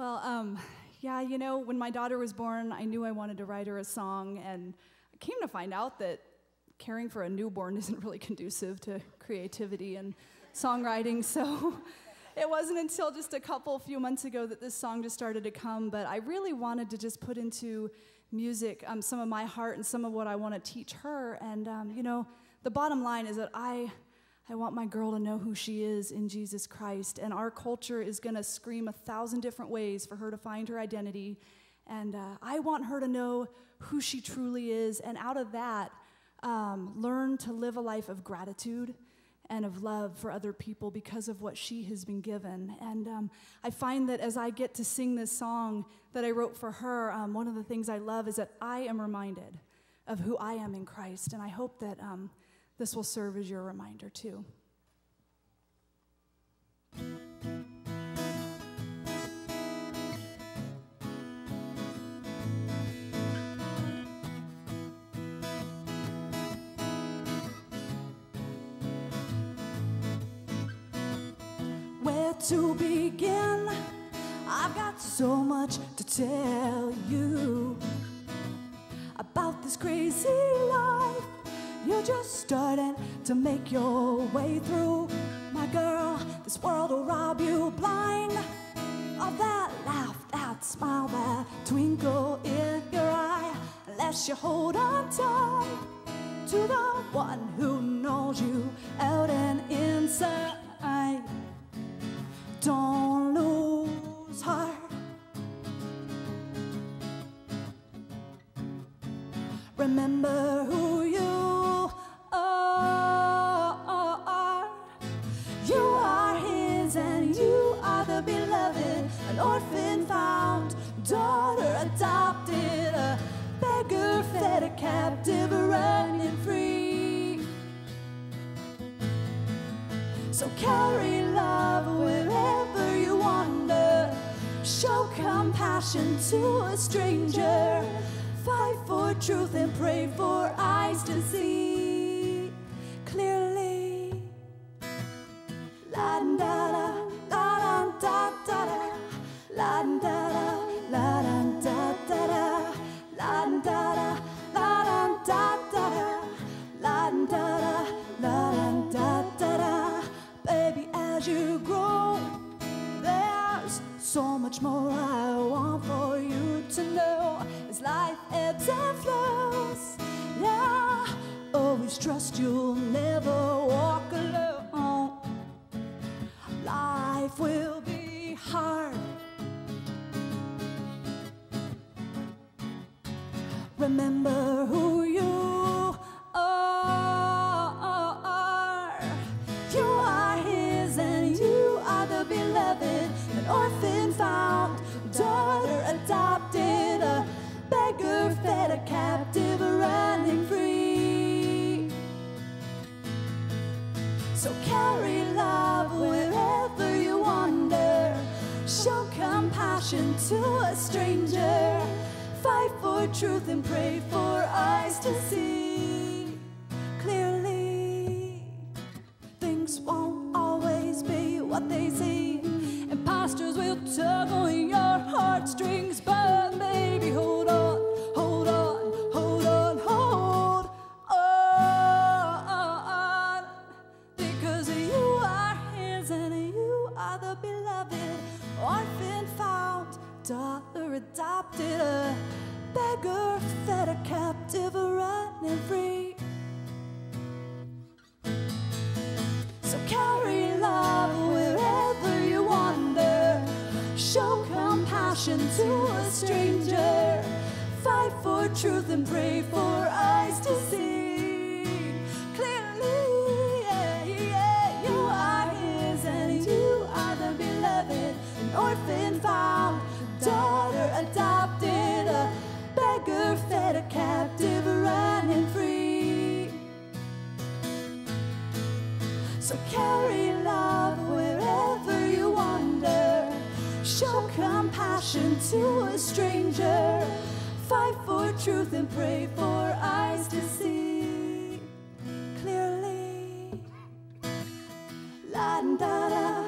Well, um, yeah, you know, when my daughter was born, I knew I wanted to write her a song, and I came to find out that caring for a newborn isn't really conducive to creativity and songwriting. So it wasn't until just a couple few months ago that this song just started to come. But I really wanted to just put into music um, some of my heart and some of what I want to teach her. And um, you know, the bottom line is that I I want my girl to know who she is in Jesus Christ. And our culture is going to scream a thousand different ways for her to find her identity. And uh, I want her to know who she truly is. And out of that, um, learn to live a life of gratitude and of love for other people because of what she has been given. And um, I find that as I get to sing this song that I wrote for her, um, one of the things I love is that I am reminded of who I am in Christ. And I hope that um, this will serve as your reminder too. Where to begin? I've got so much to tell you about this crazy life you're just starting to make your way through. My girl, this world will rob you blind of that laugh, that smile, that twinkle in your eye. Unless you hold on tight to the one who knows you out and inside. Don't lose heart. Remember who you orphan found, daughter adopted, a beggar fed, a captive running free. So carry love wherever you wander, show compassion to a stranger, fight for truth and pray for eyes to see clearly. La da da much more I want for you to know. As life ebbs and flows, yeah, always trust you'll never walk alone. Life will be hard. remember who orphan found, daughter adopted, a beggar fed, a captive running free. So carry love wherever you wander, show compassion to a stranger fight for truth and pray for eyes to see clearly. Things won't always be what they seem. Are the beloved, orphan found, daughter adopted, a beggar fed, a captive running free. So carry love wherever you wander. Show compassion to a stranger. Fight for truth and pray for eyes to see orphan found, daughter adopted, a beggar fed, a captive running free. So carry love wherever you wander. Show compassion to a stranger. Fight for truth and pray for eyes to see clearly. La da da.